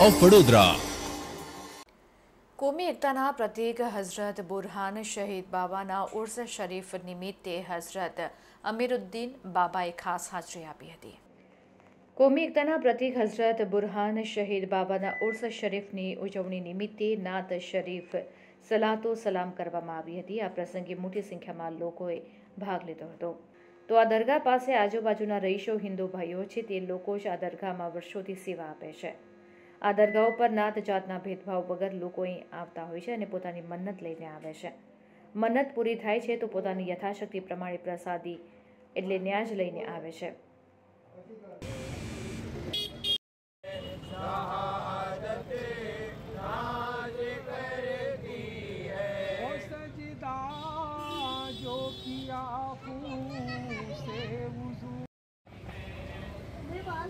Of Vadodara કોમી એકતાના પ્રતીક હઝરત બુરહાન શહીદ બાબાના ઉર્સ શરીફ નિમિત્તે હઝરત અમીરુદ્દીન બાબાએ ખાસ હાજરી આપી હતી. કોમી એકતાના પ્રતીક હઝરત બુરહાન શહીદ બાબાના ઉર્સ શરીફની ઉજવણી નિમિત્તે નાત શરીફ સલાતો સલામ કરવામાં આવી હતી. આ પ્રસંગે મોટી સંખ્યામાં લોકોએ ભાગ લીધો હતો. તો આ દરગાહ પાસે આજુબાજુના રહીશો હિન્દુ ભાઈઓ છે તે લોકો જ આ દરગાહમાં વર્ષોથી સેવા આપે છે આ દરગાહો પર નાત જાતના ભેદભાવ વગર લોકો અહીં આવતા હોય છે અને પોતાની મન્નત લઈને આવે છે મન્નત પૂરી થાય છે તો પોતાની યથાશક્તિ પ્રમાણે પ્રસાદી એટલે ન્યાજ લઈને આવે છે वो सजदा जो किया मैं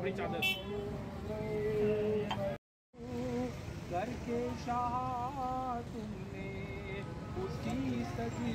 આપણી ચાદર करके शाह तुमने उसकी सजी